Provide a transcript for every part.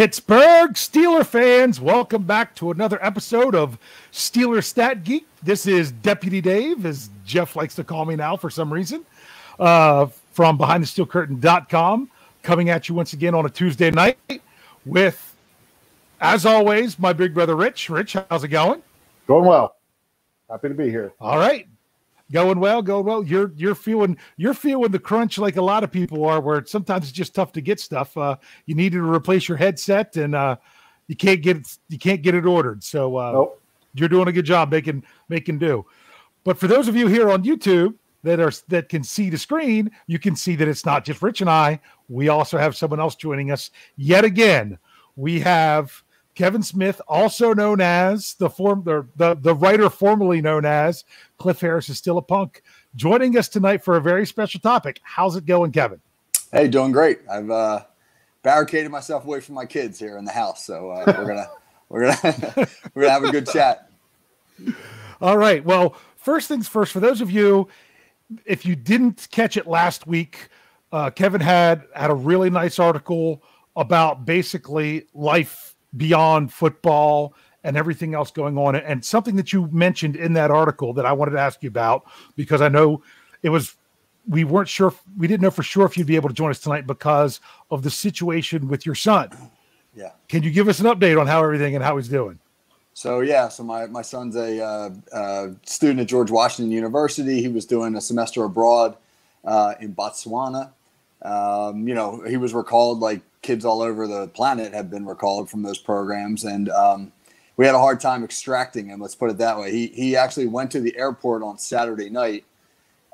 Pittsburgh Steeler fans, welcome back to another episode of Steeler Stat Geek. This is Deputy Dave, as Jeff likes to call me now for some reason, uh, from BehindTheSteelCurtain.com, coming at you once again on a Tuesday night with, as always, my big brother Rich. Rich, how's it going? Going well. Happy to be here. All right. Going well, going well. You're you're feeling you're feeling the crunch like a lot of people are, where sometimes it's just tough to get stuff. Uh, you needed to replace your headset, and uh, you can't get it, you can't get it ordered. So uh, nope. you're doing a good job making making do. But for those of you here on YouTube that are that can see the screen, you can see that it's not just Rich and I. We also have someone else joining us yet again. We have Kevin Smith, also known as the form the, the, the writer formerly known as Cliff Harris is still a punk, joining us tonight for a very special topic. How's it going, Kevin? Hey, doing great. I've uh, barricaded myself away from my kids here in the house, so uh, we're gonna we're gonna we're gonna have a good chat. All right. Well, first things first. For those of you, if you didn't catch it last week, uh, Kevin had had a really nice article about basically life beyond football and everything else going on. And something that you mentioned in that article that I wanted to ask you about because I know it was we weren't sure we didn't know for sure if you'd be able to join us tonight because of the situation with your son. Yeah. Can you give us an update on how everything and how he's doing? So yeah, so my, my son's a uh, uh, student at George Washington University. He was doing a semester abroad uh, in Botswana. Um, you know, he was recalled like kids all over the planet have been recalled from those programs, and um, we had a hard time extracting him. Let's put it that way. He he actually went to the airport on Saturday night,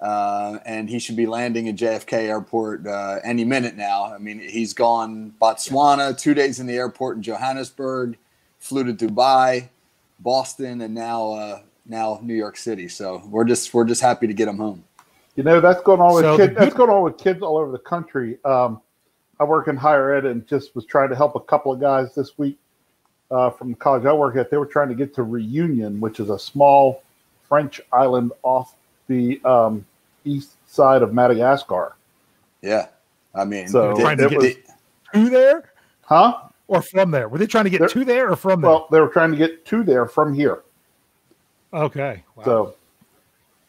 uh, and he should be landing at JFK Airport uh, any minute now. I mean, he's gone Botswana, two days in the airport in Johannesburg, flew to Dubai, Boston, and now uh, now New York City. So we're just we're just happy to get him home. You know that's going on with so kids. That's going on with kids all over the country. Um, I work in higher ed and just was trying to help a couple of guys this week uh, from the college I work at. They were trying to get to Reunion, which is a small French island off the um, east side of Madagascar. Yeah, I mean, so trying to get was, to there, huh? Or from there? Were they trying to get to there or from there? Well, they were trying to get to there from here. Okay. Wow. So,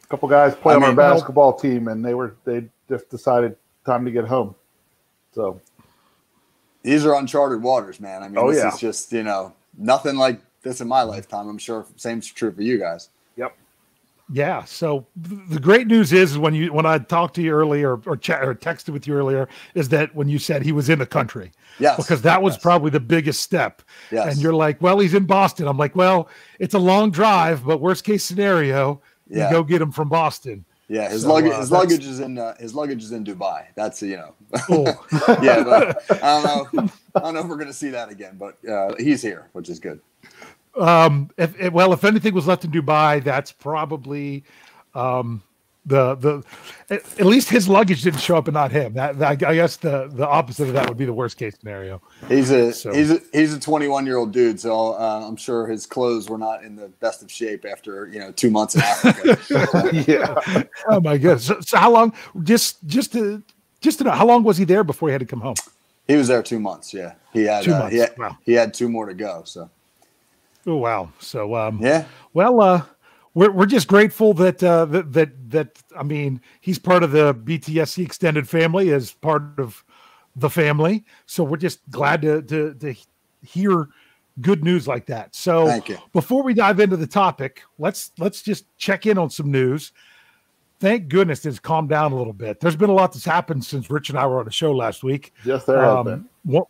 a couple guys play I on mean, our basketball well, team, and they were they just decided time to get home. So these are uncharted waters, man. I mean, oh, this yeah. is just, you know, nothing like this in my lifetime. I'm sure same's true for you guys. Yep. Yeah. So the great news is when you when I talked to you earlier or chat or texted with you earlier is that when you said he was in the country. Yes. Because that was yes. probably the biggest step. Yes. And you're like, well, he's in Boston. I'm like, well, it's a long drive, but worst case scenario, yeah. you go get him from Boston. Yeah, his so, luggage uh, his luggage is in uh, his luggage is in Dubai. That's you know. Oh. yeah, but I don't know. I don't know if we're going to see that again, but uh, he's here, which is good. Um, if, if, well, if anything was left in Dubai, that's probably um, the the at, least his luggage didn't show up and not him. That, that, I guess the the opposite of that would be the worst case scenario. He's a so. he's a he's a 21 year old dude, so uh, I'm sure his clothes were not in the best of shape after you know two months in Africa. yeah. Oh my goodness. So, so, how long? Just just to just to know how long was he there before he had to come home? He was there two months. Yeah, he had two uh, months. He had, wow. he had two more to go. So. Oh wow! So um, yeah. Well, uh, we're we're just grateful that uh, that that that I mean he's part of the BTSC extended family as part of the family. So we're just glad to to, to hear good news like that. So before we dive into the topic, let's let's just check in on some news. Thank goodness it's calmed down a little bit. There's been a lot that's happened since Rich and I were on the show last week. Yes, there um, has been. One,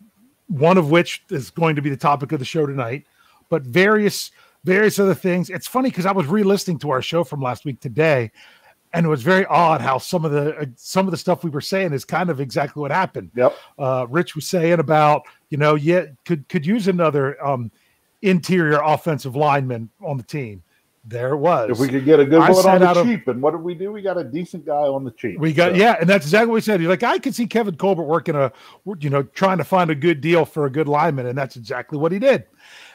one of which is going to be the topic of the show tonight, but various various other things. It's funny because I was re-listening to our show from last week today, and it was very odd how some of the uh, some of the stuff we were saying is kind of exactly what happened. Yep. Uh, Rich was saying about you know yeah could could use another um, interior offensive lineman on the team. There it was. If we could get a good one on the cheap, of, and what did we do? We got a decent guy on the cheap. We got so. yeah, and that's exactly what we said. You're like, I could see Kevin Colbert working a, you know, trying to find a good deal for a good lineman, and that's exactly what he did.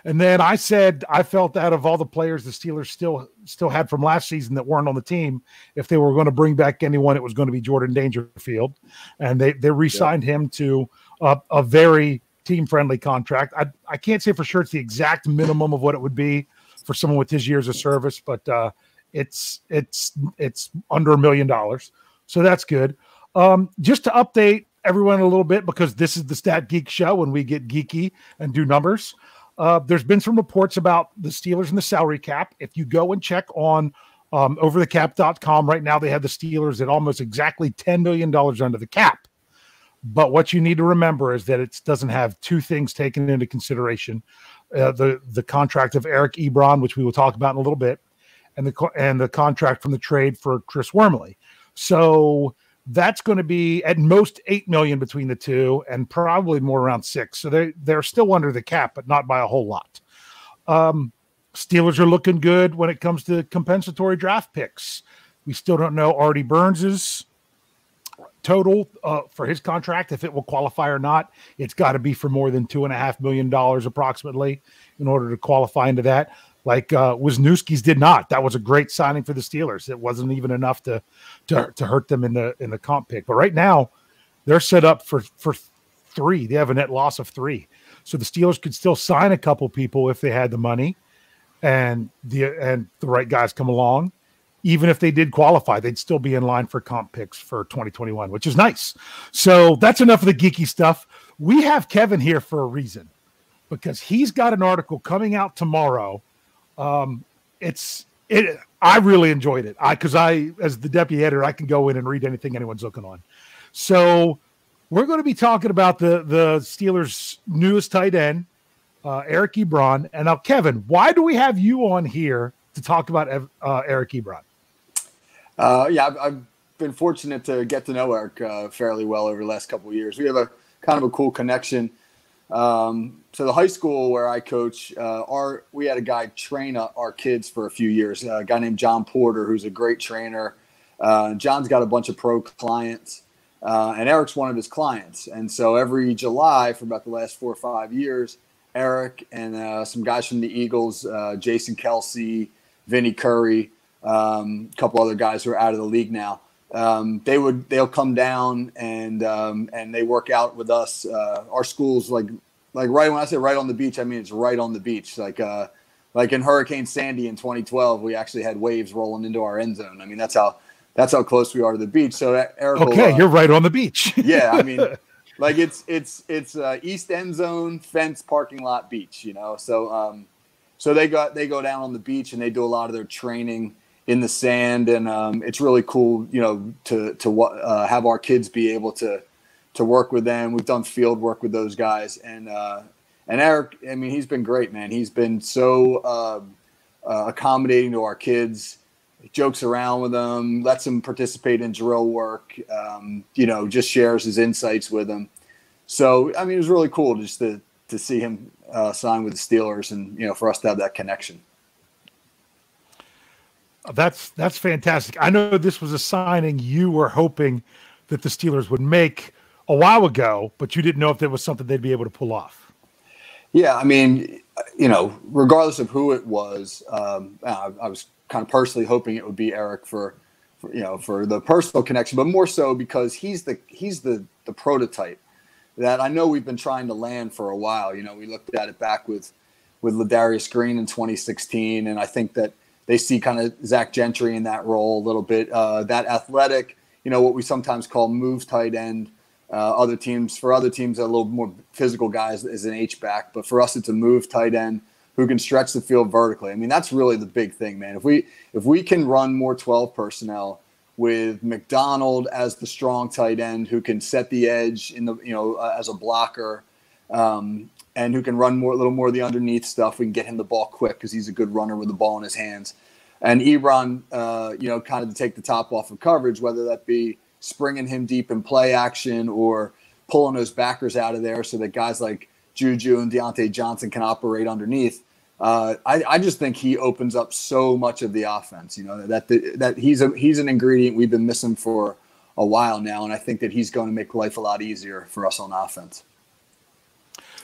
And then I said I felt out of all the players the Steelers still still had from last season that weren't on the team, if they were going to bring back anyone, it was going to be Jordan Dangerfield, and they they re-signed yeah. him to a, a very team friendly contract. I I can't say for sure it's the exact minimum of what it would be for someone with his years of service, but uh, it's it's it's under a million dollars, so that's good. Um, just to update everyone a little bit because this is the Stat Geek show when we get geeky and do numbers. Uh, there's been some reports about the Steelers and the salary cap. If you go and check on um, overthecap.com right now, they have the Steelers at almost exactly $10 million under the cap. But what you need to remember is that it doesn't have two things taken into consideration: uh, the the contract of Eric Ebron, which we will talk about in a little bit, and the and the contract from the trade for Chris Wormley. So that's going to be at most eight million between the two, and probably more around six. So they they're still under the cap, but not by a whole lot. Um, Steelers are looking good when it comes to compensatory draft picks. We still don't know Artie Burns's total uh, for his contract, if it will qualify or not. It's got to be for more than two and a half million dollars approximately in order to qualify into that. Like uh, Wisniewski's did not. That was a great signing for the Steelers. It wasn't even enough to, to to hurt them in the in the comp pick. But right now, they're set up for for three. They have a net loss of three. So the Steelers could still sign a couple people if they had the money, and the and the right guys come along even if they did qualify, they'd still be in line for comp picks for 2021, which is nice. So that's enough of the geeky stuff. We have Kevin here for a reason because he's got an article coming out tomorrow. Um, it's it. I really enjoyed it. I because I, as the deputy editor, I can go in and read anything anyone's looking on. So we're going to be talking about the the Steelers' newest tight end, uh, Eric Ebron. And now, Kevin, why do we have you on here to talk about uh, Eric Ebron? Uh, yeah, I've, I've, been fortunate to get to know Eric uh, fairly well over the last couple of years. We have a kind of a cool connection. Um, so the high school where I coach, uh, our we had a guy train our kids for a few years. a guy named John Porter, who's a great trainer. Uh, John's got a bunch of pro clients, uh, and Eric's one of his clients. And so every July for about the last four or five years, Eric and uh, some guys from the Eagles, Jason Kelce, Vinny Curry um, a couple other guys who are out of the league now. Um, they would they'll come down and um, and they work out with us. Uh, our school's like like right when I say right on the beach, I mean it's right on the beach. Like uh, like in Hurricane Sandy in 2012, we actually had waves rolling into our end zone. I mean that's how that's how close we are to the beach. So Eric, okay, will, uh, you're right on the beach. yeah, I mean. like it's it's it's uh, east end zone fence parking lot beach you know so um so they got they go down on the beach and they do a lot of their training in the sand, and um, it's really cool, you know, to to uh, have our kids be able to to work with them. We've done field work with those guys, and uh, and Eric, I mean, he's been great, man. He's been so uh, uh, accommodating to our kids. He jokes around with them, lets them participate in drill work. Um, you know, just shares his insights with them. So, I mean, it was really cool just to to see him uh, sign with the Steelers, and you know, for us to have that connection. That's that's fantastic. I know this was a signing you were hoping that the Steelers would make a while ago, but you didn't know if there was something they'd be able to pull off. Yeah, I mean, you know, regardless of who it was, um, I, I, was kind of personally hoping it would be Eric for, for, you know, for the personal connection, but more so because he's the he's the the prototype that I know we've been trying to land for a while. You know, we looked at it back with with Ladarius Green in 2016, and I think that they see kind of Zach Gentry in that role a little bit. Uh, that athletic, you know, what we sometimes call move tight end. Uh, other teams, for other teams, a little more physical guys is an H back, but for us, it's a move tight end who can stretch the field vertically. I mean, that's really the big thing, man. If we if we can run more 12 personnel with McDonald as the strong tight end who can set the edge in the you know uh, as a blocker, um, and who can run more, a little more of the underneath stuff. We can get him the ball quick because he's a good runner with the ball in his hands. And Ebron, uh, you know, kind of to take the top off of coverage, whether that be springing him deep in play action or pulling those backers out of there so that guys like Juju and Diontae Johnson can operate underneath. Uh, I, I, just think he opens up so much of the offense. You know that the, that he's a he's an ingredient we've been missing for a while now, and I think that he's going to make life a lot easier for us on offense.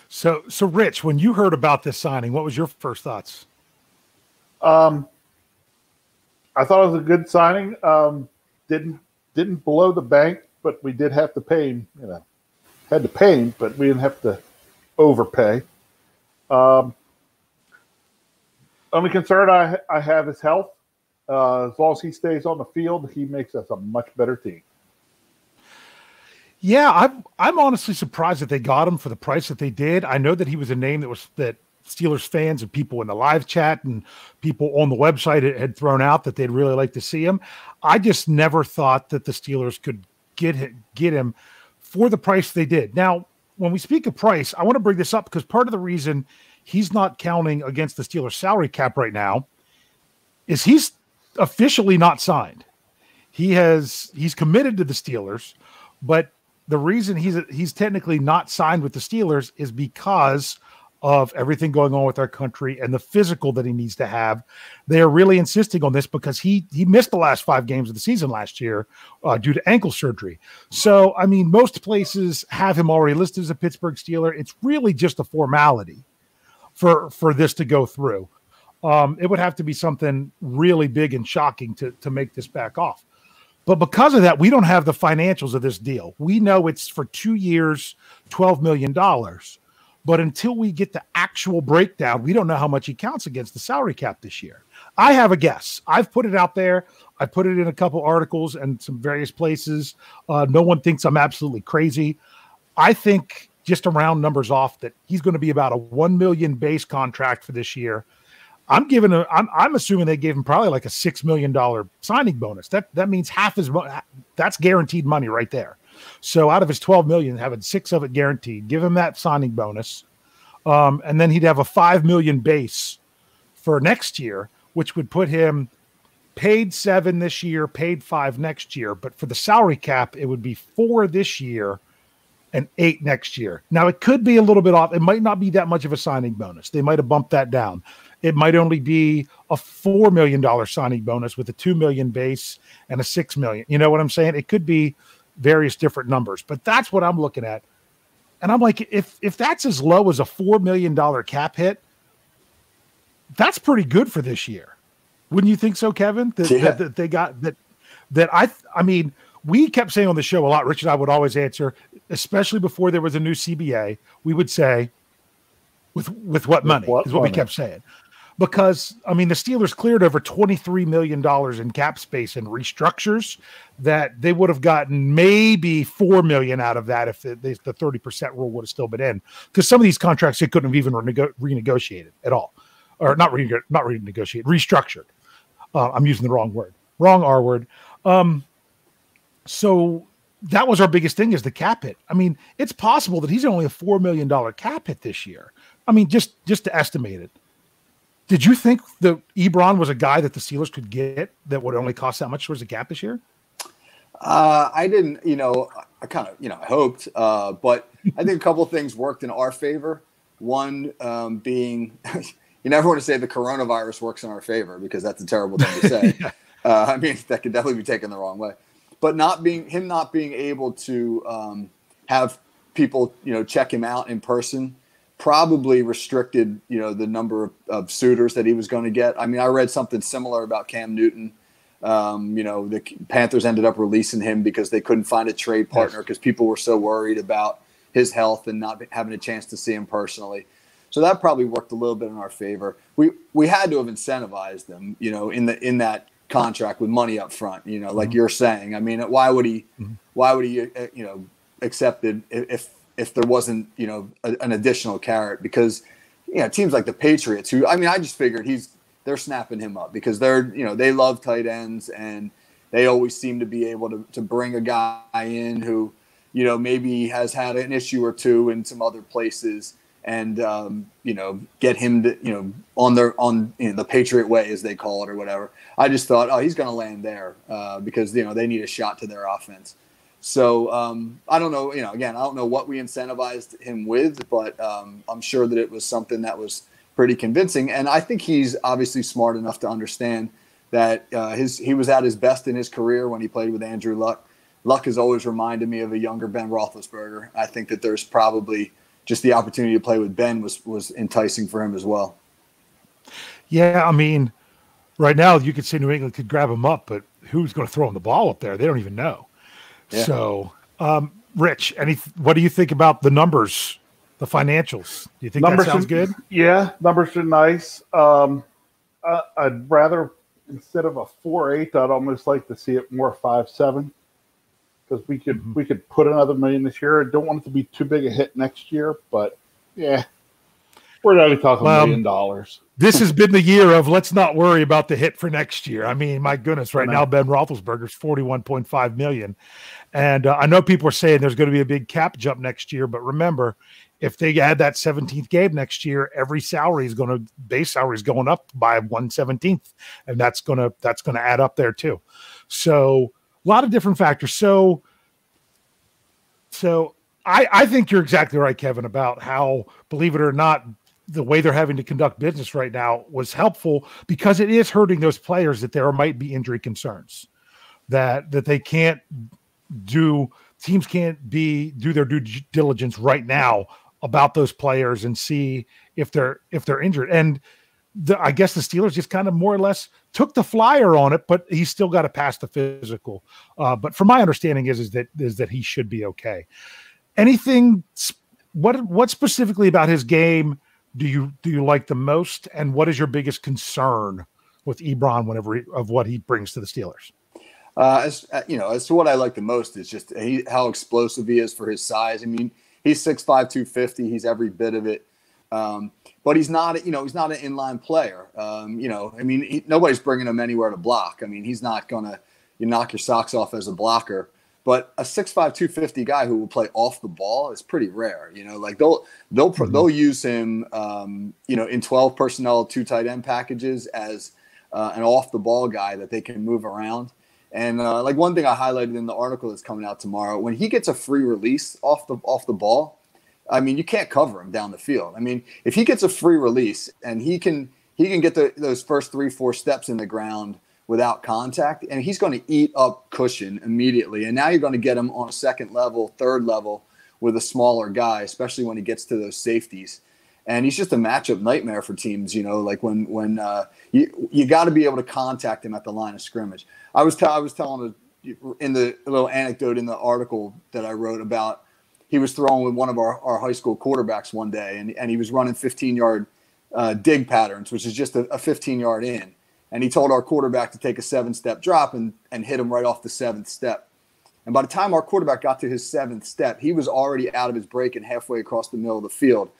So, so Rich, when you heard about this signing, what was your first thoughts? Um, I thought it was a good signing. Um, didn't didn't blow the bank, but we did have to pay him. You know, had to pay him, but we didn't have to overpay. Um, only concern I I have is health. Uh, as long as he stays on the field, he makes us a much better team. Yeah, I'm I'm honestly surprised that they got him for the price that they did. I know that he was a name that was that Steelers fans and people in the live chat and people on the website had thrown out that they'd really like to see him. I just never thought that the Steelers could get get him for the price they did. Now, when we speak of price, I want to bring this up because part of the reason he's not counting against the Steelers salary cap right now is he's officially not signed. He has he's committed to the Steelers, but the reason he's he's technically not signed with the Steelers is because of everything going on with our country and the physical that he needs to have. They are really insisting on this because he he missed the last five games of the season last year uh, due to ankle surgery. So I mean, most places have him already listed as a Pittsburgh Steeler. It's really just a formality for for this to go through. Um, it would have to be something really big and shocking to to make this back off. But because of that, we don't have the financials of this deal. We know it's for two years, twelve million dollars but until we get the actual breakdown, we don't know how much he counts against the salary cap this year. I have a guess. I've put it out there. I put it in a couple articles and some various places. Uh, no one thinks I'm absolutely crazy. I think just around numbers off that he's going to be about a one million base contract for this year. I'm giving a, I'm, I'm assuming they gave him probably like a six million dollar signing bonus. That that means half his that's guaranteed money right there. So out of his 12 million, having six of it guaranteed, give him that signing bonus. Um, and then he'd have a 5 million base for next year, which would put him paid seven this year, paid five next year. But for the salary cap, it would be four this year and eight next year. Now it could be a little bit off. It might not be that much of a signing bonus. They might have bumped that down. It might only be a four million dollar signing bonus with a two million base and a six million. You know what I'm saying? It could be various different numbers. But that's what I'm looking at. And I'm like, if if that's as low as a four million dollar cap hit, that's pretty good for this year. Wouldn't you think so, Kevin? That, yeah. that, that they got that that I I mean, we kept saying on the show a lot, Rich and I would always answer, especially before there was a new CBA, we would say, with with what money with what is what money? we kept saying because I mean the Steelers cleared over twenty three million dollars in cap space and restructures that they would have gotten maybe four million out of that if the thirty percent rule would have still been in because some of these contracts they couldn't have even renego- renegotiated at all or not not renegotiated restructured. Uh, I'm using the wrong word, wrong R word. Um, so that was our biggest thing is the cap hit. I mean, it's possible that he's only a four million dollar cap hit this year. I mean, just just to estimate it did you think that Ebron was a guy that the Steelers could get that would only cost that much towards the cap this year? Uh, I didn't, you know, I kind of, you know, I hoped, uh, but I think a couple of things worked in our favor. One um, being, you never want to say the coronavirus works in our favor because that's a terrible thing to say. yeah. uh, I mean, that could definitely be taken the wrong way. But not being him, not being able to um, have people, you know, check him out in person probably restricted, you know, the number of, of suitors that he was going to get. I mean, I read something similar about Cam Newton. Um, you know, the Panthers ended up releasing him because they couldn't find a trade partner because people were so worried about his health and not having a chance to see him personally. So that probably worked a little bit in our favor. We we had to have incentivized them, you know, in the in that contract with money up front. You know, like mm-hmm. you're saying. I mean, why would he? Mm-hmm. Why would he? Uh, you know, accepted if if there wasn't you know a, an additional carrot because you know teams like the Patriots who I mean I just figured he's they're snapping him up because they're you know they love tight ends and they always seem to be able to, to bring a guy in who you know maybe has had an issue or two in some other places and um, you know get him to you know on their on you know, the Patriot way as they call it or whatever. I just thought oh he's going to land there uh, because you know they need a shot to their offense. So um, I don't know, you know, again, I don't know what we incentivized him with, but um, I'm sure that it was something that was pretty convincing. And I think he's obviously smart enough to understand that uh, his he was at his best in his career when he played with Andrew Luck. Luck has always reminded me of a younger Ben Roethlisberger. I think that there's probably just the opportunity to play with Ben was was enticing for him as well. Yeah, I mean, right now you could say New England could grab him up, but who's going to throw him the ball up there? They don't even know. So, um, Rich, any what do you think about the numbers the financials. Do you think numbers that sounds are, good? Yeah, numbers are nice. Um, uh, I'd rather instead of a four eight, I'd almost like to see it more five seven because we could mm-hmm. we could put another million this year. I don't want it to be too big a hit next year, but yeah, we're not even talking well, million dollars. this has been the year of let's not worry about the hit for next year. I mean, my goodness, right now Ben Roethlisberger's forty one point five million, and uh, I know people are saying there's going to be a big cap jump next year, but remember, if they add that 17th game next year, every salary is going to base salary is going up by 117th, and that's going to that's going to add up there too. So a lot of different factors. So so I I think you're exactly right, Kevin, about how believe it or not, the way they're having to conduct business right now was helpful because it is hurting those players that there might be injury concerns that that they can't do teams can't be do their due diligence right now about those players and see if they're if they're injured and the, I guess the Steelers just kind of more or less took the flyer on it, but he's still got to pass the physical. Uh, but from my understanding is is that is that he should be okay. Anything what what specifically about his game do you do you like the most, and what is your biggest concern with Ebron whenever he, of what he brings to the Steelers? Uh, as uh, you know, as to what I like the most is just he, how explosive he is for his size. I mean, he's 6'5", 250. He's every bit of it. Um, but he's not, you know, he's not an inline player. Um, you know, I mean, he, nobody's bringing him anywhere to block. I mean, he's not gonna you knock your socks off as a blocker. But a 6'5", 250 guy who will play off the ball is pretty rare. You know, like they'll they'll mm-hmm. they'll use him, um, you know, in twelve personnel two tight end packages as uh, an off the ball guy that they can move around. And uh, like one thing I highlighted in the article that's coming out tomorrow, when he gets a free release off the off the ball, I mean, you can't cover him down the field. I mean, if he gets a free release and he can he can get the, those first three four steps in the ground without contact, and he's going to eat up cushion immediately. And now you're going to get him on a second level, third level with a smaller guy, especially when he gets to those safeties. And he's just a matchup nightmare for teams. You know, like when when uh, you you got to be able to contact him at the line of scrimmage. I was t- I was telling a, in the little anecdote in the article that I wrote about he was throwing with one of our, our high school quarterbacks one day, and, and he was running 15 yard uh, dig patterns, which is just a, a 15 yard in. And he told our quarterback to take a seven step drop and, and hit him right off the seventh step. And by the time our quarterback got to his seventh step, he was already out of his break and halfway across the middle of the field.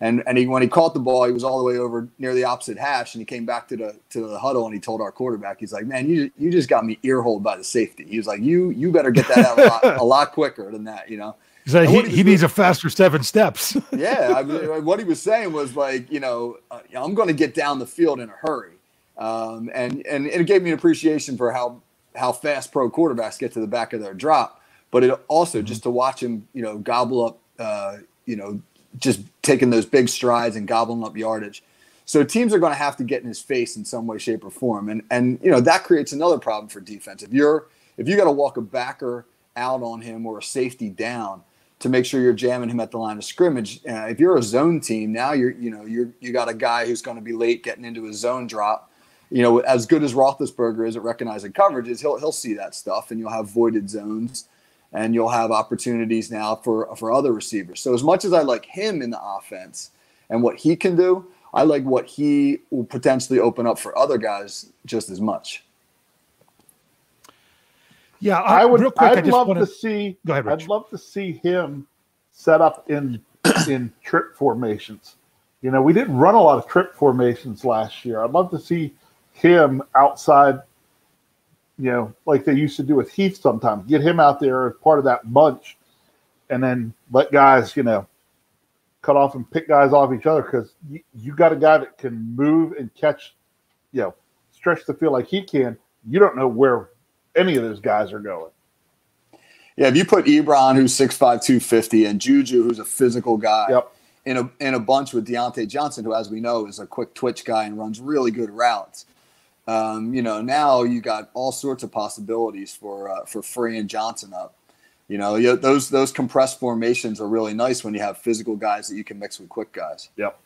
And and he, when he caught the ball, he was all the way over near the opposite hash, and he came back to the to the huddle and he told our quarterback, he's like, "Man, you you just got me earholed by the safety." He was like, "You you better get that out a lot, a lot quicker than that," you know. So he, he, he needs a faster seven steps. yeah, I mean, what he was saying was like, you know, uh, I'm going to get down the field in a hurry, um, and and it gave me an appreciation for how how fast pro quarterbacks get to the back of their drop, but it also mm-hmm. just to watch him, you know, gobble up, uh, you know, just taking those big strides and gobbling up yardage. So teams are going to have to get in his face in some way, shape, or form, and and you know that creates another problem for defense. If you're if you got to walk a backer out on him or a safety down to make sure you're jamming him at the line of scrimmage. Uh, if you're a zone team, now you're you know you're you got a guy who's going to be late getting into his zone drop. You know, as good as Roethlisberger is at recognizing coverages, he'll he'll see that stuff, and you'll have voided zones, and you'll have opportunities now for for other receivers. So as much as I like him in the offense and what he can do, I like what he will potentially open up for other guys just as much. Yeah, I, I would. Quick, I'd love wanna... to see. Go ahead. Rich. I'd love to see him set up in in trip formations. You know, we didn't run a lot of trip formations last year. I'd love to see him outside. You know, like they used to do with Heath sometimes. Get him out there as part of that bunch, and then let guys, you know, cut off and pick guys off each other because you, you got a guy that can move and catch, you know, stretch the field like he can. You don't know where any of those guys are going. Yeah, if you put Ebron, who's 6'5", 250, and Juju, who's a physical guy, yep. in a in a bunch with Diontae Johnson, who, as we know, is a quick twitch guy and runs really good routes. Um, you know, now you got all sorts of possibilities for uh, for Free and Johnson up. You know, you, those those compressed formations are really nice when you have physical guys that you can mix with quick guys. Yep.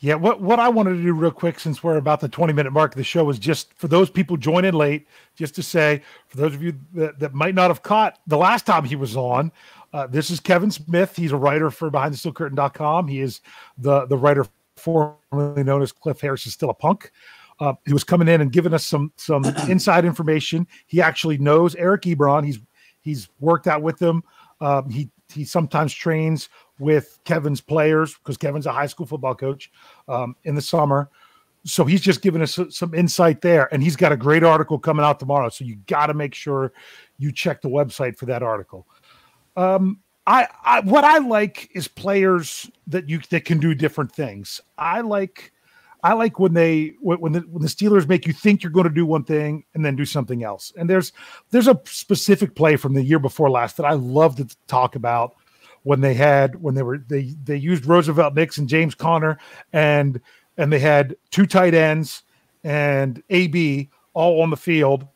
Yeah, what what I wanted to do real quick, since we're about the twenty minute mark of the show, was just for those people joining late, just to say for those of you that, that might not have caught the last time he was on, Uh, this is Kevin Smith. He's a writer for BehindTheSteelCurtain.com. He is the the writer formerly known as Cliff Harris is still a punk. Uh, he was coming in and giving us some some inside information. He actually knows Eric Ebron. He's he's worked out with him. Um, he he sometimes trains with Kevin's players because Kevin's a high school football coach um, in the summer. So he's just giving us some insight there, and he's got a great article coming out tomorrow. So you got to make sure you check the website for that article. Um, I, I what I like is players that you that can do different things. I like I like when they when the when the Steelers make you think you're going to do one thing and then do something else. And there's there's a specific play from the year before last that I love to talk about when they had when they were they they used Roosevelt Nix and James Conner and and they had two tight ends and AB all on the field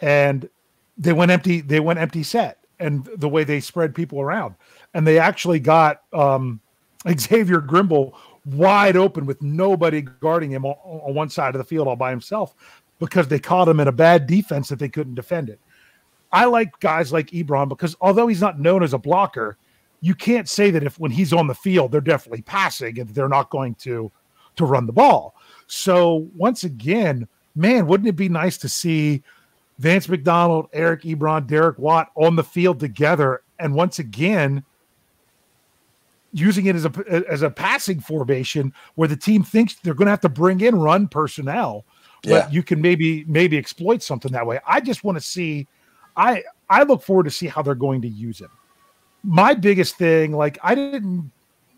and they went empty they went empty set and the way they spread people around and they actually got um, Xavier Grimble wide open with nobody guarding him on, on one side of the field all by himself because they caught him in a bad defense that they couldn't defend it. I like guys like Ebron because although he's not known as a blocker, you can't say that if when he's on the field they're definitely passing and they're not going to to run the ball. So once again, man, wouldn't it be nice to see Vance McDonald, Eric Ebron, Derek Watt on the field together and once again using it as a as a passing formation where the team thinks they're going to have to bring in run personnel, but yeah. you can maybe maybe exploit something that way. I just want to see. I I look forward to see how they're going to use him. My biggest thing, like I didn't.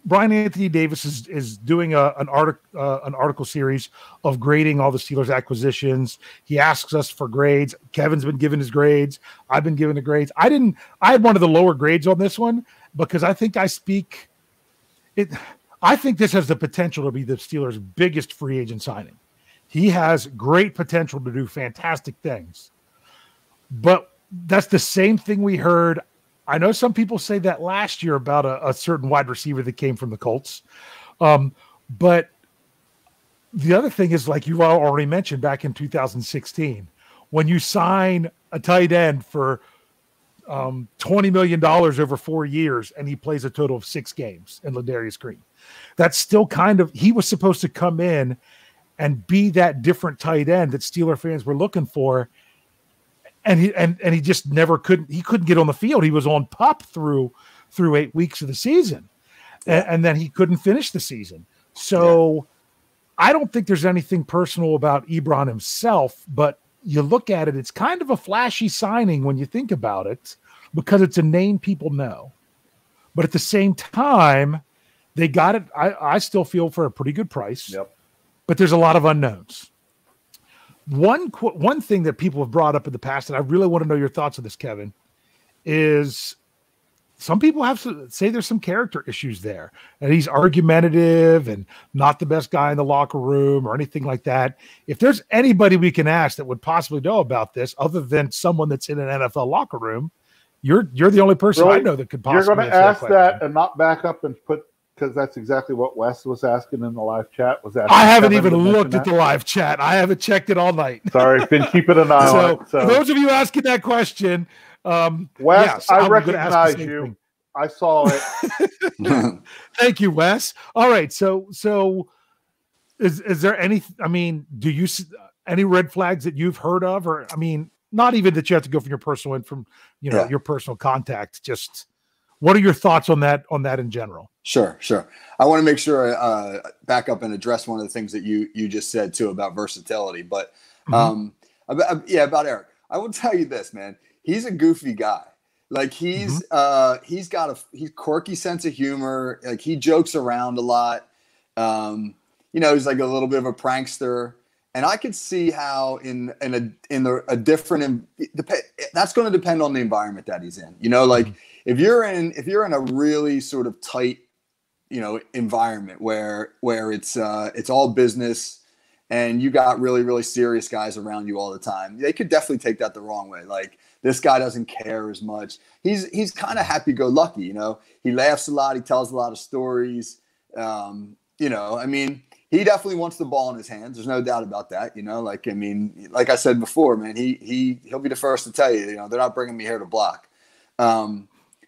Bryan Anthony Davis is is doing a, an article uh, an article series of grading all the Steelers acquisitions. He asks us for grades. Kevin's been giving his grades. I've been giving the grades. I didn't. I had one of the lower grades on this one because I think I speak it I think this has the potential to be the Steelers' biggest free agent signing. He has great potential to do fantastic things. But that's the same thing we heard. I know some people say that last year about a, a certain wide receiver that came from the Colts. Um, but the other thing is, like you already mentioned back in 2016, when you sign a tight end for um, $20 million over four years, and he plays a total of six games in Ladarius Green. That's still kind of, he was supposed to come in and be that different tight end that Steeler fans were looking for. And he and, and he just never couldn't he couldn't get on the field. He was on pup through through eight weeks of the season. And, and, then he couldn't finish the season. So yeah. I don't think there's anything personal about Ebron himself, but you look at it, it's kind of a flashy signing when you think about it because it's a name people know. But at the same time, they got it. I, I still feel for a pretty good price. Yep. But there's a lot of unknowns. One one thing that people have brought up in the past, and I really want to know your thoughts on this, Kevin, is some people have to say there's some character issues there and he's argumentative and not the best guy in the locker room or anything like that. If there's anybody we can ask that would possibly know about this other than someone that's in an nfl locker room you're you're the only person really? i know that could possibly you're going to ask that, that, and not back up and put because that's exactly what wes was asking in the live chat. Was that i haven't even looked at the live chat. I haven't checked it all night. Sorry been keeping an eye so, on it so. those of you asking that question um, Wes, yes, I recognize you. Thing. I saw it. Thank you, Wes. All right, so so is is there any? I mean, do you any red flags that you've heard of, or I mean, not even that you have to go from your personal and from you know yeah. your personal contact. Just what are your thoughts on that on that in general? Sure, sure. I want to make sure I uh, back up and address one of the things that you you just said too about versatility, but mm-hmm. um, about, yeah, about Eric. I will tell you this, man he's a goofy guy. Like he's mm-hmm. uh he's got a he's quirky sense of humor. Like he jokes around a lot. Um, you know, he's like a little bit of a prankster. And I could see how in in a in the, a different that's going to depend on the environment that he's in. You know, like mm-hmm. if you're in if you're in a really sort of tight, you know, environment where where it's uh it's all business and you got really really serious guys around you all the time, they could definitely take that the wrong way. Like this guy doesn't care as much. He's he's kind of happy go lucky, you know. He laughs a lot. He tells a lot of stories. Um, you know, I mean, he definitely wants the ball in his hands. There's no doubt about that. You know, like I mean, like I said before, man, he he he'll be the first to tell you. You know, they're not bringing me here to block. Um,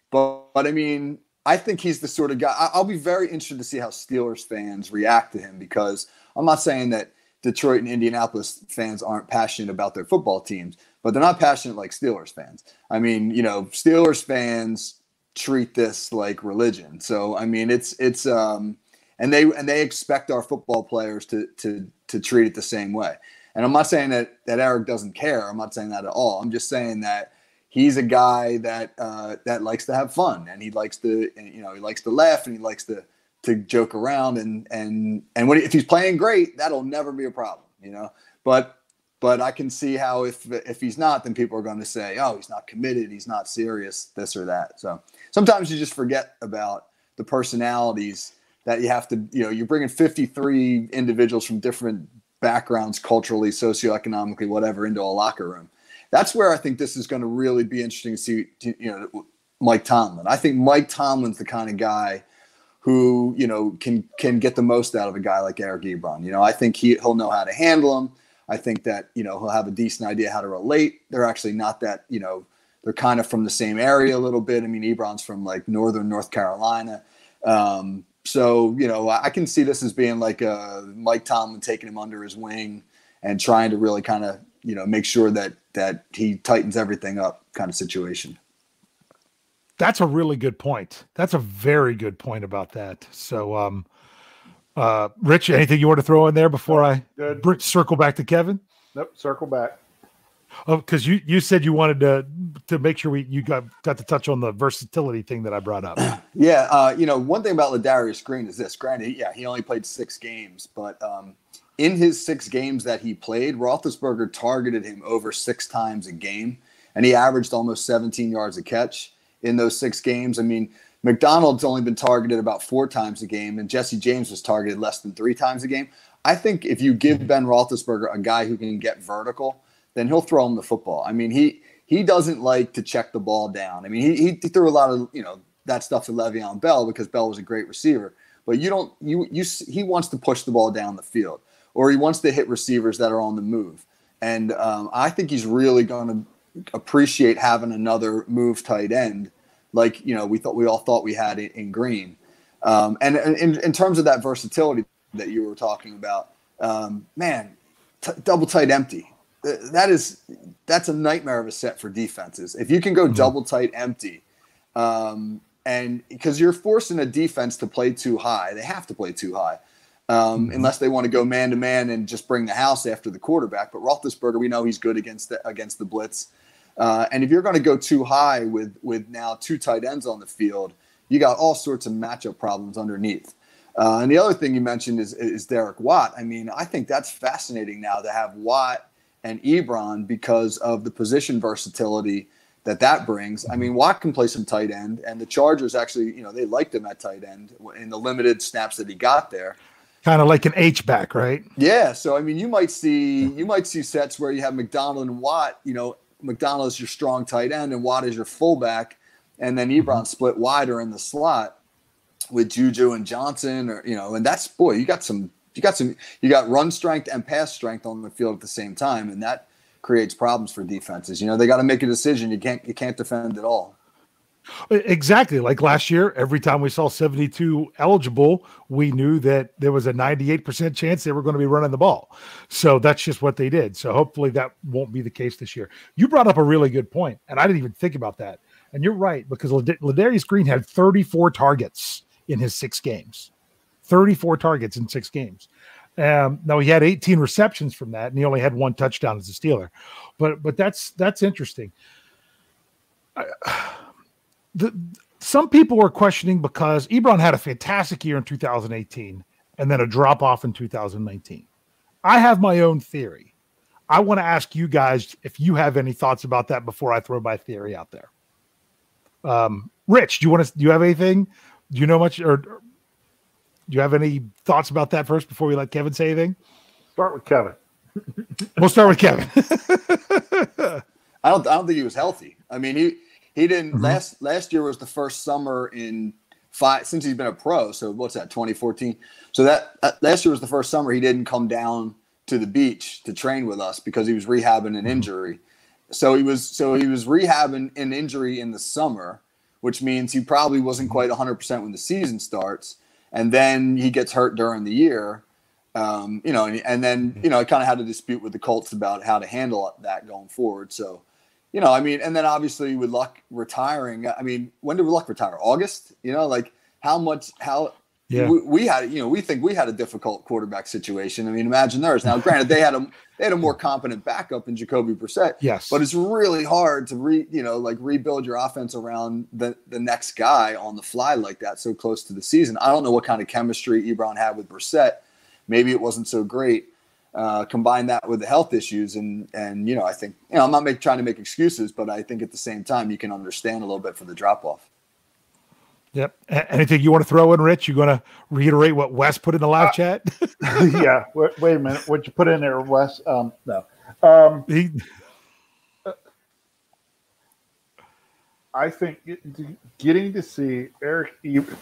but, but I mean, I think he's the sort of guy. I'll be very interested to see how Steelers fans react to him because I'm not saying that Detroit and Indianapolis fans aren't passionate about their football teams, but they're not passionate like Steelers fans. I mean, you know, Steelers fans treat this like religion. So I mean, it's it's um, and they and they expect our football players to to to treat it the same way. And I'm not saying that that Eric doesn't care. I'm not saying that at all. I'm just saying that he's a guy that uh, that likes to have fun and he likes to you know he likes to laugh and he likes to to joke around and and and when he, if he's playing great that'll never be a problem you know but but I can see how if if he's not then people are going to say oh he's not committed he's not serious this or that so sometimes you just forget about the personalities that you have to you know you're bringing 53 individuals from different backgrounds culturally socioeconomically whatever into a locker room that's where I think this is going to really be interesting to see. You know, Mike Tomlin. I think Mike Tomlin's the kind of guy who you know can can get the most out of a guy like Eric Ebron. You know, I think he he'll know how to handle him. I think that you know he'll have a decent idea how to relate. They're actually not that you know they're kind of from the same area a little bit. I mean, Ebron's from like northern North Carolina. Um, so you know, I can see this as being like a Mike Tomlin taking him under his wing and trying to really kind of you know make sure that that he tightens everything up kind of situation. That's a really good point. That's a very good point about that. So, um, uh, Rich, anything you want to throw in there before I good. circle back to Kevin? Nope, circle back. Oh, because you you said you wanted to to make sure we you got got to touch on the versatility thing that I brought up. Yeah, uh, you know, one thing about Ladarius Green is this. Granted, yeah, he only played six games, but um, in his six games that he played, Roethlisberger targeted him over six times a game, and he averaged almost 17 yards a catch in those six games. I mean, McDonald's only been targeted about four times a game, and Jesse James was targeted less than three times a game. I think if you give Ben Roethlisberger a guy who can get vertical, then he'll throw him the football. I mean, he he doesn't like to check the ball down. I mean, he, he threw a lot of you know that stuff to Le'Veon Bell because Bell was a great receiver, but you don't you you he wants to push the ball down the field or he wants to hit receivers that are on the move. And um, I think he's really going to appreciate having another move tight end, like you know we thought we all thought we had in, in Green. Um, and, in, in, terms of that versatility that you were talking about, um, man, t- double tight empty. That is that's a nightmare of a set for defenses. If you can go mm-hmm. double tight empty, um, and because you're forcing a defense to play too high, they have to play too high um, mm-hmm. unless they want to go man to man and just bring the house after the quarterback. But Roethlisberger, we know he's good against the, against the blitz. Uh, and if you're going to go too high with with now two tight ends on the field, you got all sorts of matchup problems underneath. Uh, and the other thing you mentioned is is Derek Watt. I mean, I think that's fascinating now to have Watt and Ebron because of the position versatility that that brings. I mean, Watt can play some tight end, and the Chargers actually, you know, they liked him at tight end in the limited snaps that he got there kind of like an H back, right? Yeah. So I mean, you might see you might see sets where you have McDonald and Watt. You know, McDonald is your strong tight end and Watt is your fullback, and then Ebron mm-hmm. split wider in the slot with Juju and Johnson, or you know, and that's boy, you got some, you got some, you got run strength and pass strength on the field at the same time, and that creates problems for defenses. You know, they got to make a decision. You can't you can't defend at all. Exactly. Like last year, every time we saw 72 eligible, we knew that there was a 98% chance they were going to be running the ball. So that's just what they did. So hopefully that won't be the case this year. You brought up a really good point, and I didn't even think about that. And you're right, because Ladarius Green had 34 targets in his six games. 34 targets in six games. Um, now he had 18 receptions from that, and he only had one touchdown as a Steeler. But but that's that's interesting. I, the some people were questioning because Ebron had a fantastic year in 2018 and then a drop off in 2019. I have my own theory. I want to ask you guys if you have any thoughts about that before I throw my theory out there. Um, Rich, do you want to? Do you have anything? Do you know much, or, or do you have any thoughts about that first before we let Kevin say anything? Start with Kevin. we'll start with Kevin. I don't. I don't think he was healthy. I mean, he he didn't mm-hmm. last last year was the first summer in five since he's been a pro. So what's that? 2014. So that, that last year was the first summer he didn't come down to the beach to train with us because he was rehabbing an mm-hmm. injury. So he was so he was rehabbing an injury in the summer which means he probably wasn't quite 100% when the season starts. And then he gets hurt during the year. Um, you know, and, and then, you know, I kind of had a dispute with the Colts about how to handle that going forward. So, you know, I mean, and then obviously with Luck retiring, I mean, when did Luck retire? August? You know, like how much, how, yeah. We, we, had, you know, we think we had a difficult quarterback situation. I mean, imagine theirs. Now, granted, they had a they had a more competent backup in Jacoby Brissett. Yes, but it's really hard to re, you know, like rebuild your offense around the the next guy on the fly like that, so close to the season. I don't know what kind of chemistry Ebron had with Brissett. Maybe it wasn't so great. Uh, combine that with the health issues, and and you know, I think you know, I'm not make, trying to make excuses, but I think at the same time, you can understand a little bit for the drop off. Yep. Anything you want to throw in, Rich? You going to reiterate what Wes put in the live uh, chat? yeah. Wait, wait, a minute. What you put in there, Wes? Um, no. Um, he, I think getting to see Eric Ebron,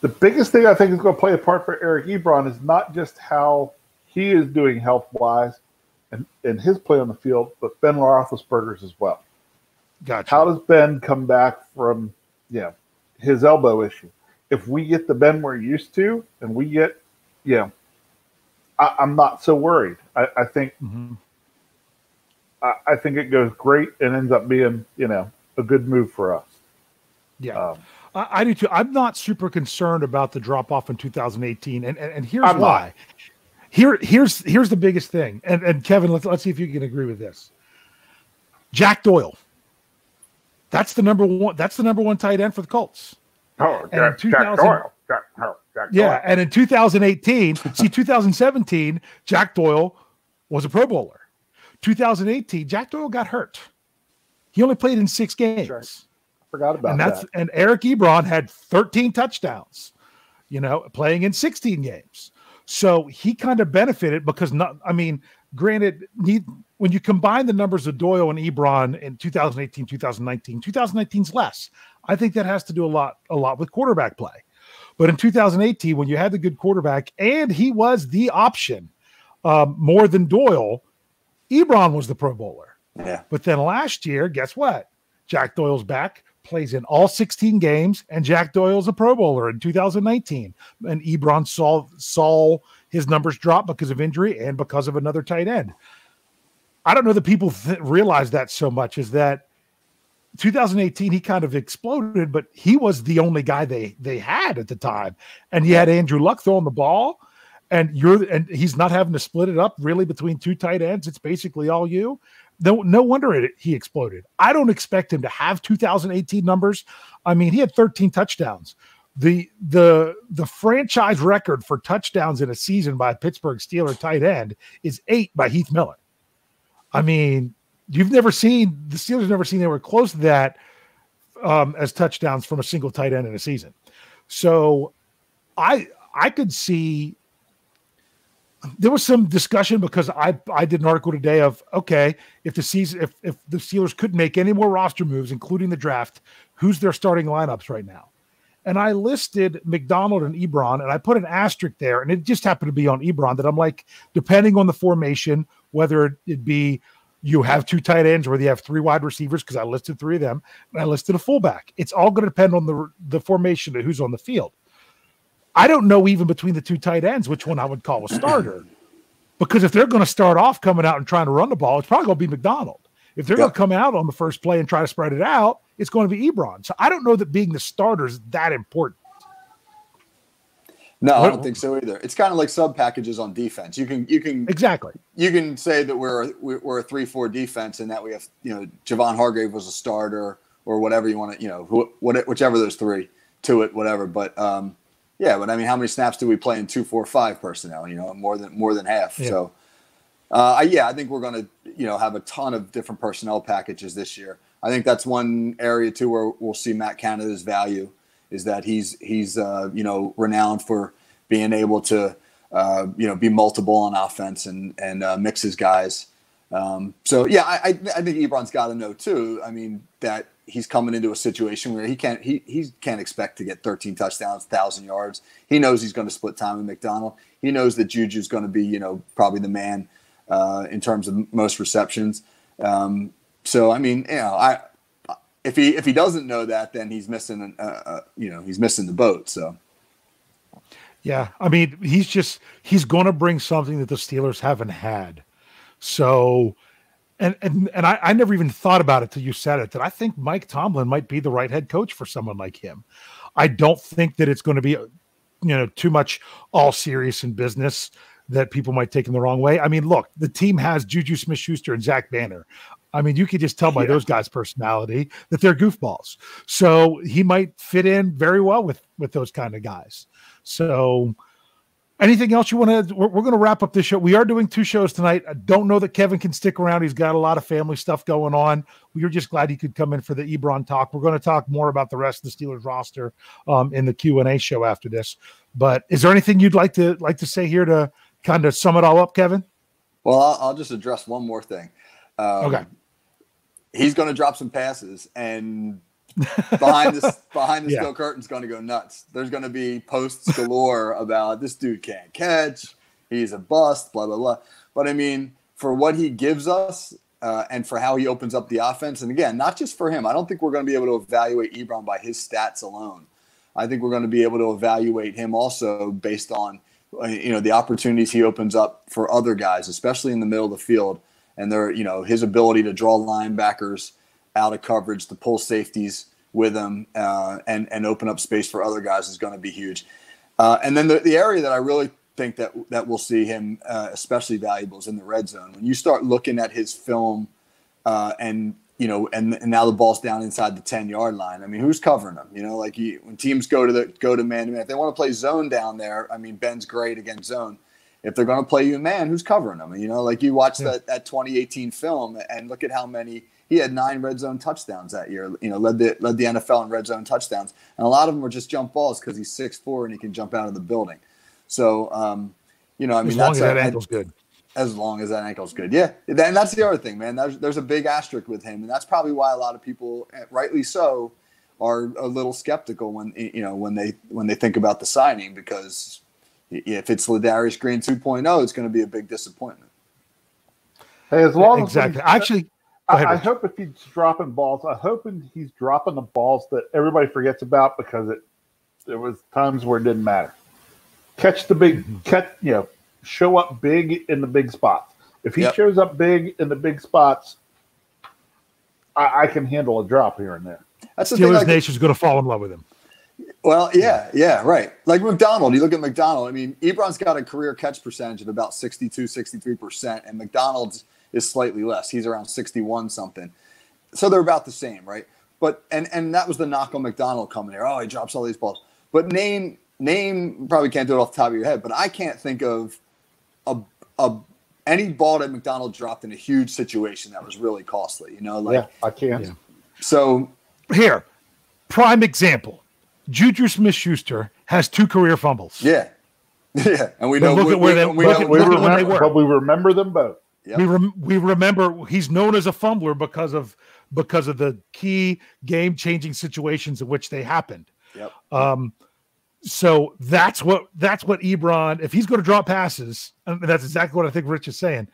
the biggest thing I think is going to play a part for Eric Ebron is not just how he is doing health wise and, and his play on the field, but Ben Roethlisberger's as well. Gotcha. How does Ben come back from, yeah, his elbow issue. If we get the Ben we're used to, and we get, yeah, I, am not so worried. I, I think, mm-hmm. I, I, think it goes great and ends up being, you know, a good move for us. Yeah. Um, I, I, do too. I'm not super concerned about the drop off in 2018, and and, and here's I'm why. Not. Here, here's here's the biggest thing, and and Kevin, let's let's see if you can agree with this. Jack Doyle that's the number one. That's the number one tight end for the Colts. Oh, Jack, Jack Doyle. Jack, oh, Jack yeah, and in 2018, see 2017, Jack Doyle was a Pro Bowler. 2018, Jack Doyle got hurt. He only played in six games. Forgot about and that's, that. And Eric Ebron had 13 touchdowns. You know, playing in 16 games. So he kind of benefited because not. I mean, granted, he, when you combine the numbers of Doyle and Ebron in 2018, 2019, 2019's less. I think that has to do a lot, a lot with quarterback play. But in 2018, when you had the good quarterback and he was the option um, more than Doyle, Ebron was the Pro Bowler. Yeah. But then last year, guess what? Jack Doyle's back, plays in all 16 games, and Jack Doyle's a Pro Bowler in 2019. And Ebron saw saw his numbers drop because of injury and because of another tight end. I don't know that people th- realize that so much is that 2018 he kind of exploded, but he was the only guy they they had at the time, and he had Andrew Luck throwing the ball, and you're and he's not having to split it up really between two tight ends. It's basically all you. No, no wonder it, he exploded. I don't expect him to have 2018 numbers. I mean, he had 13 touchdowns. The the the franchise record for touchdowns in a season by a Pittsburgh Steeler tight end is eight by Heath Miller. I mean, you've never seen the Steelers never seen anywhere close to that um, as touchdowns from a single tight end in a season. So I I could see there was some discussion because I I did an article today of okay if the season if if the Steelers couldn't make any more roster moves, including the draft, who's their starting lineups right now? And I listed McDonald and Ebron, and I put an asterisk there, and it just happened to be on Ebron that I'm like, depending on the formation, whether it be you have two tight ends or you have three wide receivers, because I listed three of them, and I listed a fullback. It's all going to depend on the the formation of who's on the field. I don't know even between the two tight ends which one I would call a starter. because if they're going to start off coming out and trying to run the ball, it's probably going to be McDonald. If they're yeah. going to come out on the first play and try to spread it out, it's going to be Ebron. So I don't know that being the starter is that important. No, I don't think so either. It's kind of like sub packages on defense. You can you can exactly you can say that we're we're a three four defense and that we have you know Javon Hargrave was a starter or whatever you want to you know who, what, whichever those three to it whatever. But um, yeah, but I mean, how many snaps do we play in two four five personnel? You know, more than more than half. Yeah. So uh, yeah, I think we're going to you know have a ton of different personnel packages this year. I think that's one area too where we'll see Matt Canada's value is that he's he's uh, you know renowned for being able to uh, you know be multiple on offense and and uh, mix his guys. Um, so yeah, I, I think Ebron's got to know too. I mean that he's coming into a situation where he can't he he can't expect to get 13 touchdowns, thousand yards. He knows he's going to split time with McDonald. He knows that Juju's going to be you know probably the man uh, in terms of most receptions. Um, so I mean, you know, I if he if he doesn't know that, then he's missing, uh, uh, you know, he's missing the boat. So. Yeah, I mean, he's just he's going to bring something that the Steelers haven't had. So, and and and I, I never even thought about it till you said it that I think Mike Tomlin might be the right head coach for someone like him. I don't think that it's going to be, you know, too much all serious in business that people might take in the wrong way. I mean, look, the team has Juju Smith Schuster and Zach Banner. I mean, you could just tell by yeah. those guys' personality that they're goofballs. So he might fit in very well with with those kind of guys. So anything else you want to we're, we're going to wrap up this show. We are doing two shows tonight. I don't know that kevin can stick around. He's got a lot of family stuff going on. We are just glad he could come in for the ebron talk. We're going to talk more about the rest of the steelers roster um, in the q&a show after this. But is there anything you'd like to like to say here to kind of sum it all up kevin? Well i'll, I'll just address one more thing. Um, okay. he's going to drop some passes and behind this behind the yeah. steel curtain's going to go nuts. There's going to be posts galore about this dude can't catch, he's a bust, blah blah blah. But I mean, for what he gives us uh, and for how he opens up the offense, and again, not just for him. I don't think we're going to be able to evaluate Ebron by his stats alone. I think we're going to be able to evaluate him also based on uh, you know the opportunities he opens up for other guys, especially in the middle of the field, and their you know his ability to draw linebackers out of coverage to pull safeties with him uh, and and open up space for other guys is going to be huge. Uh, and then the, the area that I really think that that we'll see him uh, especially valuable is in the red zone. When you start looking at his film uh, and you know and, and now the ball's down inside the 10 yard line. I mean, who's covering them? You know, like he, when teams go to the go to man to man, if they want to play zone down there, I mean, Ben's great against zone. If they're going to play you man, who's covering them? You know, like you watch yeah. that that 2018 film and look at how many he had nine red zone touchdowns that year. You know, led the led the NFL in red zone touchdowns, and a lot of them were just jump balls because he's six four and he can jump out of the building. So, um, you know, I mean, as long as that ankle's good. As long as that ankle's good, yeah. And that's the other thing, man. There's, there's a big asterisk with him, and that's probably why a lot of people, eh, rightly so, are a little skeptical when you know when they when they think about the signing because if it's Ladarius Green 2.0, it's going to be a big disappointment. Hey, as long exactly. as exactly, actually Ahead, I, I, hope if he's dropping balls, I hope he's dropping the balls that everybody forgets about because it there was times where it didn't matter. Catch the big mm-hmm. catch, you know, show up big in the big spots. If he yep. shows up big in the big spots, I, I, can handle a drop here and there. That's the Steelers like, Nation's going to fall in love with him. Well, yeah, yeah, right. Like McDonald, you look at McDonald. I mean, Ebron's got a career catch percentage of about 62, 63%, and McDonald's – is slightly less. He's around 61 something. So they're about the same, right? But and and that was the knock on McDonald coming here. Oh, he drops all these balls. But name name probably can't do it off the top of your head, but I can't think of a a any ball that McDonald dropped in a huge situation that was really costly. You know, like yeah, I can't. Yeah. So here, prime example. Juju Smith Schuster has two career fumbles. Yeah. Yeah. And we know look we, at where they, we, look at, we they were. But we remember them both. Yep. We rem- we remember he's known as a fumbler because of because of the key game changing situations in which they happened. Yep. Um, so that's what that's what Ebron. If he's going to drop passes, and that's exactly what I think Rich is saying.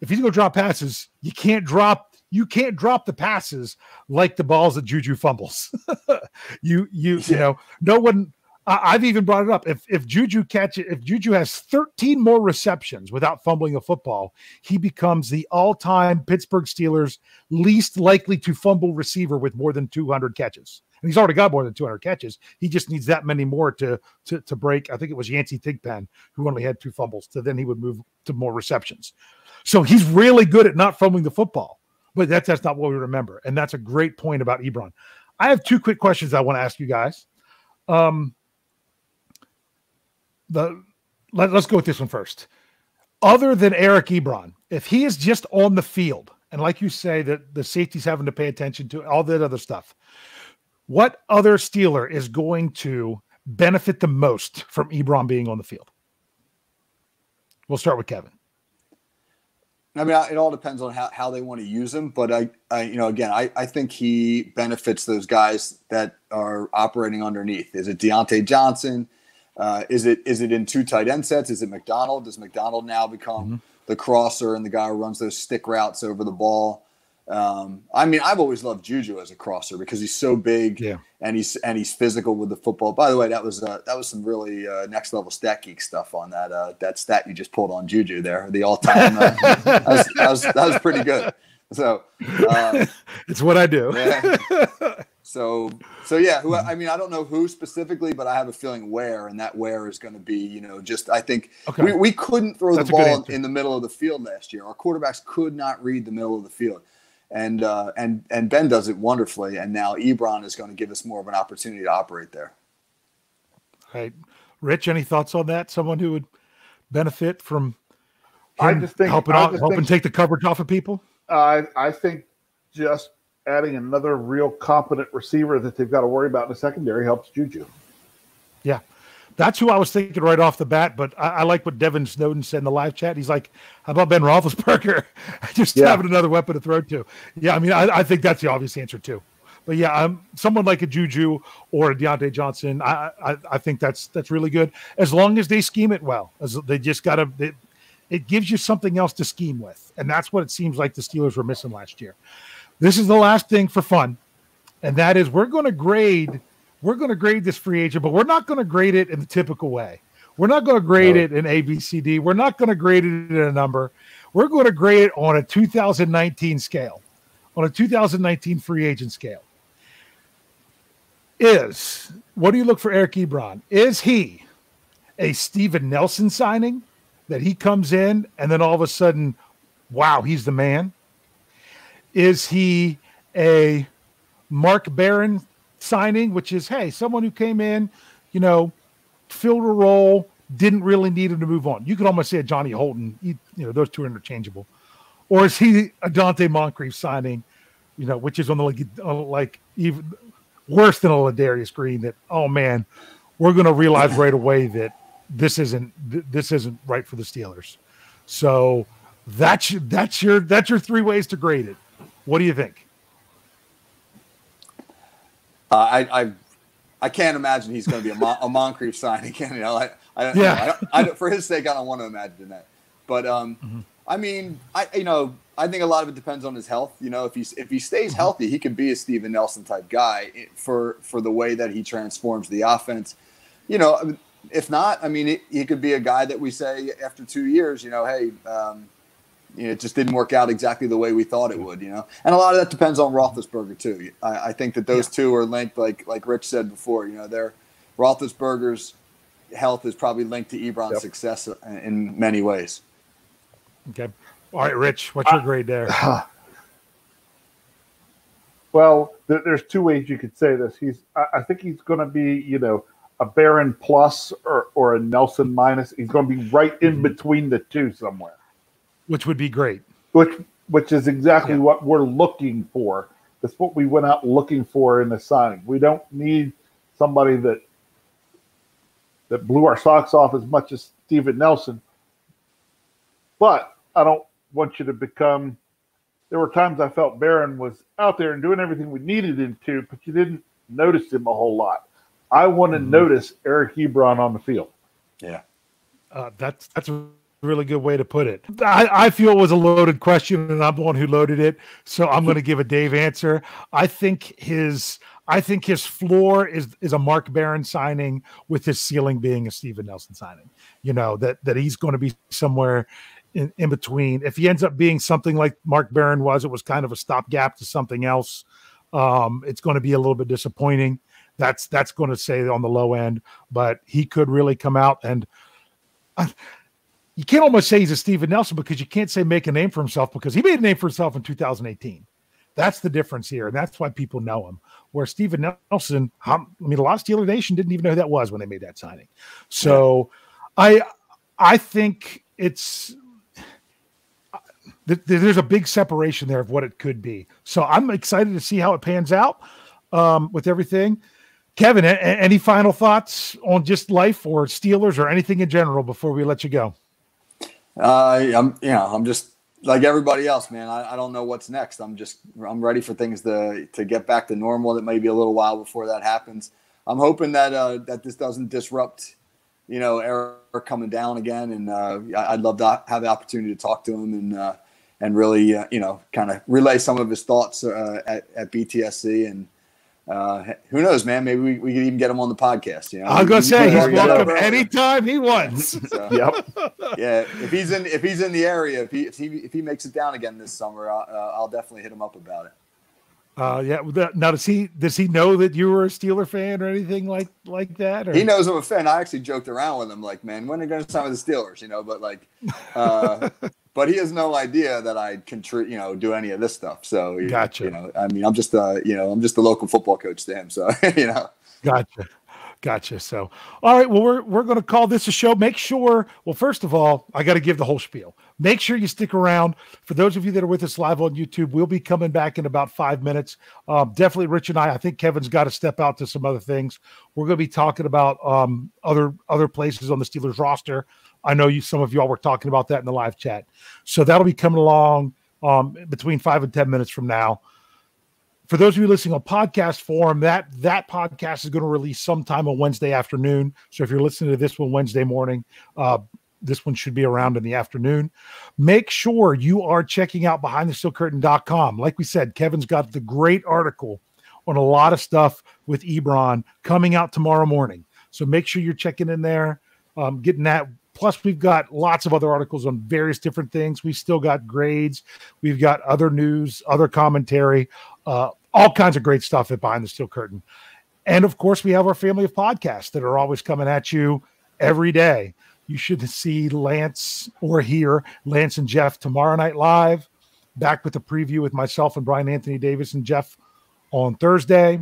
If he's going to drop passes, you can't drop you can't drop the passes like the balls that Juju fumbles. you you yeah. you know no one I've even brought it up. If if Juju catch if Juju has 13 more receptions without fumbling a football, he becomes the all-time Pittsburgh Steelers least likely to fumble receiver with more than 200 catches. And he's already got more than 200 catches. He just needs that many more to to, to break. I think it was Yancey Thigpen who only had two fumbles. So then he would move to more receptions. So he's really good at not fumbling the football. But that's that's not what we remember. And that's a great point about Ebron. I have two quick questions I want to ask you guys. Um, the let, us go with this one first. Other than Eric Ebron, if he is just on the field, and like you say, that the safety's having to pay attention to all that other stuff, what other Steeler is going to benefit the most from Ebron being on the field? We'll start with Kevin. I mean, it all depends on how, how they want to use him. But I, I you know, again, I, I think he benefits those guys that are operating underneath. Is it Diontae Johnson? Uh, is it is it in two tight end sets? Is it McDonald? Does McDonald now become mm-hmm. the crosser and the guy who runs those stick routes over the ball? Um, I mean, I've always loved Juju as a crosser because he's so big yeah. and he's and he's physical with the football. By the way, that was uh, that was some really uh, next level stat geek stuff on that uh, that stat you just pulled on Juju there. The all time uh, that, was, that, was, that was pretty good. So uh, it's what I do. yeah. So so yeah, who I mean, I don't know who specifically, but I have a feeling where, and that where is going to be, you know, just I think Okay. we, we couldn't throw That's the ball in the middle of the field last year. Our quarterbacks could not read the middle of the field. And uh, and and Ben does it wonderfully, and now Ebron is going to give us more of an opportunity to operate there. Right. Rich, any thoughts on that? Someone who would benefit from I him just think- helping I out, just helping think- take the coverage off of people. I I think just adding another real competent receiver that they've got to worry about in the secondary helps Juju. Yeah. That's who I was thinking right off the bat, but I, I like what Devin Snowden said in the live chat. He's like, "How about Ben Roethlisberger? Just Yeah. having another weapon to throw to." Yeah, I mean, I, I think that's the obvious answer too. But yeah, um, someone like a Juju or a Diontae Johnson, I, I I think that's that's really good as long as they scheme it well. As they just got to, it, it gives you something else to scheme with, and that's what it seems like the Steelers were missing last year. This is the last thing for fun, and that is we're going to grade we're going to grade this free agent, but we're not going to grade it in the typical way. We're not going to grade No. it in A, B, C, D. We're not going to grade it in a number. We're going to grade it on a 2019 scale, on a 2019 free agent scale. Is what do you look for Eric Ebron? Is he a Steven Nelson signing that he comes in and then all of a sudden, wow, he's the man? Is he a Mark Barron signing, which is hey, someone who came in, you know, filled a role, didn't really need him to move on. You could almost say a Johnny Holton. You, you know, those two are interchangeable. Or is he a Donte Moncrief signing, you know, which is on the like, uh, like even worse than a Ladarius Green? That oh man, we're going to realize right away that this isn't this isn't right for the Steelers. So that's that's your that's your three ways to grade it. What do you think? Uh, I, I I can't imagine he's going to be a, Mon- a Moncrief signing. You know, I, I, Yeah. I, don't- I don't- for his sake, I don't want to imagine that. But um, Mm-hmm. I mean, I you know, I think a lot of it depends on his health. You know, if he's if he stays Mm-hmm. healthy, he could be a Steven Nelson type guy for for the way that he transforms the offense. You know, if not, I mean, he, he could be a guy that we say after two years, you know, hey, um, you know, it just didn't work out exactly the way we thought it would, you know. And a lot of that depends on Roethlisberger too. I, I think that those two are linked, like like Rich said before. You know, they're Roethlisberger's health is probably linked to Ebron's Yep. success in, in many ways. Okay. All right, Rich, what's your grade there? Well, there, there's two ways you could say this. He's, I, I think he's going to be, you know, a Barron plus or, or a Nelson minus. He's going to be right in mm-hmm. between the two somewhere, Which would be great. which which is exactly Yeah. what we're looking for. That's what we went out looking for in the signing. We don't need somebody that that blew our socks off as much as Steven Nelson. But I don't want you to become. There were times I felt Barron was out there and doing everything we needed him to, but you didn't notice him a whole lot. I want to notice Eric Ebron on the field. Yeah. Uh, that's that's a really good way to put it. I, I feel it was a loaded question, and I'm the one who loaded it, so I'm going to give a Dave answer. I think his I think his floor is is a Mark Barron signing, with his ceiling being a Steven Nelson signing. You know that that he's going to be somewhere in, in between. If he ends up being something like Mark Barron was, it was kind of a stopgap to something else. Um, it's going to be a little bit disappointing. That's that's going to say on the low end, but he could really come out and you can't almost say he's a Steven Nelson because you can't say make a name for himself because he made a name for himself in 2018. That's the difference here, and that's why people know him. Where Steven Nelson, I mean, a lot of Steeler Nation didn't even know who that was when they made that signing. So, I, I think it's th- th- there's a big separation there of what it could be. So I'm excited to see how it pans out um, with everything. Kevin, any final thoughts on just life or Steelers or anything in general before we let you go? Uh, I'm, you know, I'm just like everybody else, man. I, I don't know what's next. I'm just, I'm ready for things to to get back to normal. That may be a little while before that happens. I'm hoping that uh, that this doesn't disrupt, you know, Eric coming down again. And uh, I'd love to have the opportunity to talk to him and uh, and really, uh, you know, kind of relay some of his thoughts uh, at, at BTSC. And uh, who knows, man? Maybe we, we could even get him on the podcast. You know, I was gonna say he's welcome anytime he wants. so, yep. Yeah, if he's in if he's in the area, if he if he, if he makes it down again this summer, I'll, uh, I'll definitely hit him up about it. Uh, yeah. Now, does he does he know that you were a Steeler fan or anything like like that? Or? He knows I'm a fan. I actually joked around with him, like, "Man, when are you going to sign with the Steelers?" You know, but like, uh, but he has no idea that I contribute, you know, do any of this stuff. So, gotcha. You know, I mean, I'm just a, you know, I'm just a local football coach to him. So, you know, gotcha. Gotcha. So, all right. Well, we're we're going to call this a show. Make sure. Well, first of all, I got to give the whole spiel. Make sure you stick around. For those of you that are with us live on YouTube, we'll be coming back in about five minutes. Um, definitely, Rich and I. I think Kevin's got to step out to some other things. We're going to be talking about um, other other places on the Steelers roster. I know you. Some of y'all were talking about that in the live chat. So that'll be coming along um, between five and ten minutes from now for those of you listening on podcast form, that that podcast is going to release sometime on Wednesday afternoon. So if you're listening to this one Wednesday morning, uh, this one should be around in the afternoon. Make sure you are checking out behindthesteelcurtain.com. Like we said, Kevin's got the great article on a lot of stuff with Ebron coming out tomorrow morning. So make sure you're checking in there, um, getting that. Plus, we've got lots of other articles on various different things. We still got grades. We've got other news, other commentary, uh, all kinds of great stuff at Behind the Steel Curtain. And of course, we have our family of podcasts that are always coming at you every day. You should see Lance or hear Lance and Jeff tomorrow night live, back with a preview with myself and Bryan Anthony Davis and Jeff on Thursday.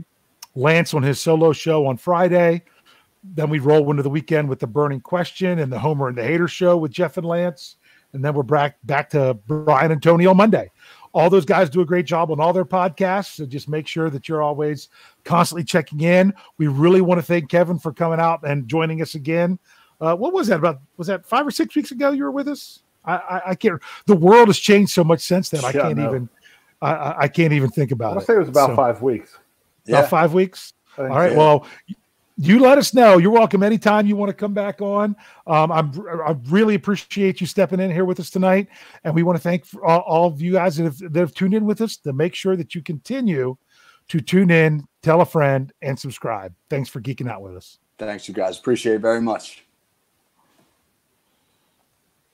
Lance on his solo show on Friday. Then we roll into the weekend with the burning question and the Homer and the Hater show with Jeff and Lance. And then we're back back to Brian and Tony on Monday all those guys do a great job on all their podcasts. So just make sure that you're always constantly checking in. We really want to thank Kevin for coming out and joining us again. Uh, what was that about? Was that five or six weeks ago you were with us? I, I, I can't. The world has changed so much since then. I can't no. even. I, I, can't even think about it. I it. say it was about so, five weeks. About yeah. five weeks. All right. So. Well, you let us know. You're welcome anytime you want to come back on. Um, I'm, I really appreciate you stepping in here with us tonight, and we want to thank all, all of you guys that have, that have tuned in with us to make sure that you continue to tune in, tell a friend, and subscribe. Thanks for geeking out with us. Thanks, you guys. Appreciate it very much.